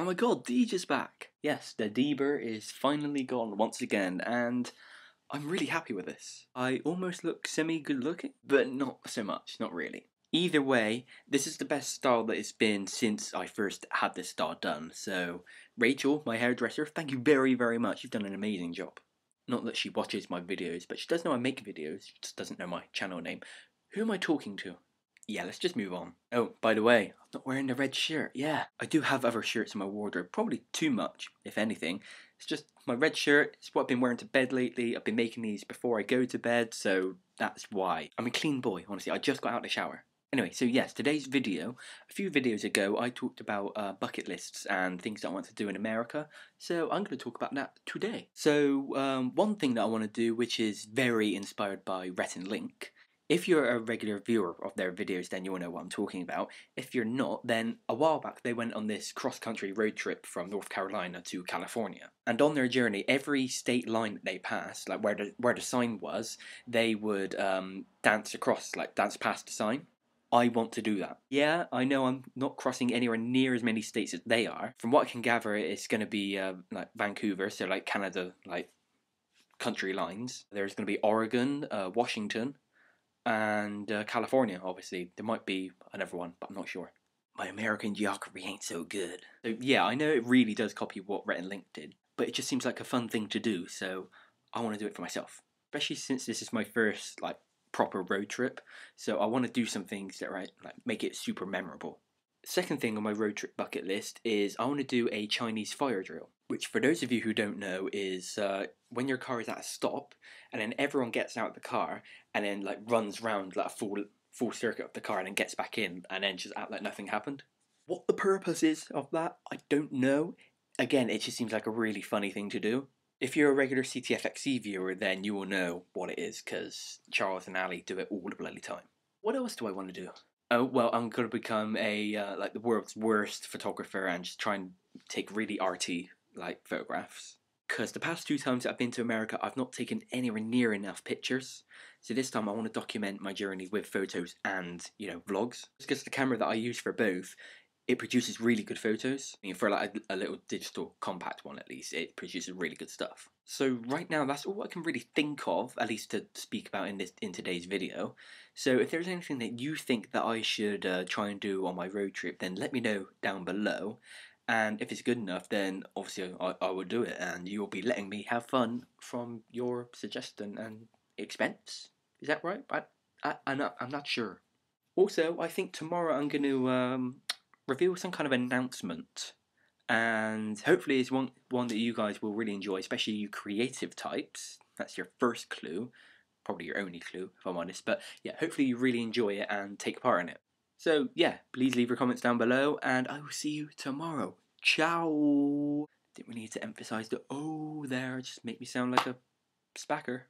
Oh my god, Deej is back! Yes, the Deeber is finally gone once again, and I'm really happy with this. I almost look semi good looking, but not so much, not really. Either way, this is the best style that it's been since I first had this style done, so Rachel, my hairdresser, thank you very, very much. You've done an amazing job. Not that she watches my videos, but she does know I make videos, she just doesn't know my channel name. Who am I talking to? Yeah, let's just move on. Oh, by the way, I'm not wearing the red shirt. Yeah, I do have other shirts in my wardrobe, probably too much, if anything. It's just my red shirt. It's what I've been wearing to bed lately. I've been making these before I go to bed, so that's why. I'm a clean boy, honestly. I just got out of the shower. Anyway, so yes, today's video. A few videos ago, I talked about uh, bucket lists and things that I want to do in America. So I'm going to talk about that today. So um, one thing that I want to do, which is very inspired by Rhett and Link, if you're a regular viewer of their videos, then you'll know what I'm talking about. If you're not, then a while back they went on this cross country road trip from North Carolina to California. And on their journey, every state line that they passed, like where the, where the sign was, they would um, dance across, like dance past the sign. I want to do that. Yeah, I know I'm not crossing anywhere near as many states as they are. From what I can gather, it's going to be uh, like Vancouver, so like Canada, like country lines. There's going to be Oregon, uh, Washington, and uh, California, obviously. There might be another one, but I'm not sure. My American geography ain't so good. So, yeah, I know it really does copy what Rhett and Link did, but it just seems like a fun thing to do, so I want to do it for myself. Especially since this is my first, like, proper road trip, so I want to do some things that, right, like, make it super memorable. Second thing on my road trip bucket list is I want to do a Chinese fire drill, which, for those of you who don't know, is uh, when your car is at a stop and then everyone gets out of the car and then like runs round like a full full circuit of the car and then gets back in and then just act like nothing happened. What the purpose is of that, I don't know. Again, it just seems like a really funny thing to do. If you're a regular CTFxC viewer, then you will know what it is because Charles and Ali do it all the bloody time. What else do I want to do? Oh well, I'm gonna become a uh, like the world's worst photographer and just try and take really arty like photographs. Because the past two times I've been to America, I've not taken anywhere near enough pictures. So this time I want to document my journey with photos and, you know, vlogs. Because the camera that I use for both, it produces really good photos. I mean, for like a, a, little digital compact one at least, it produces really good stuff. So right now, that's all I can really think of, at least to speak about in this in today's video. So if there's anything that you think that I should uh, try and do on my road trip, then let me know down below and if it's good enough then obviously I, I will do it. And you'll be letting me have fun from your suggestion and expense. Is that right? I, I, I'm, not, I'm not sure. Also I think tomorrow I'm going to um, reveal some kind of announcement. And hopefully it's one, one that you guys will really enjoy especially you creative types. That's your first clue. Probably your only clue if I'm honest. But yeah hopefully you really enjoy it and take part in it so, yeah, please leave your comments down below, and I will see you tomorrow. Ciao! Didn't we need to emphasize the oh there, just make me sound like a spacker.